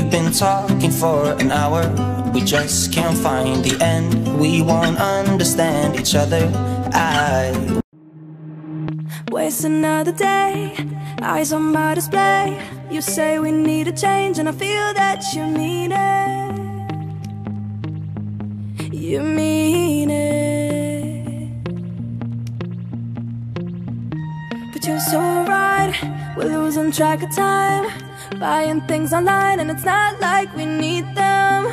been talking for an hour. We just can't find the end. We won't understand each other. I Waste another day, eyes on my display. You say we need a change, and I feel that you mean it. You mean it. But you're so right, we're losing track of time. Buying things online, and it's not like we need them.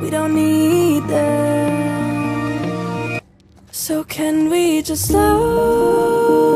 We don't need them. So can we just slow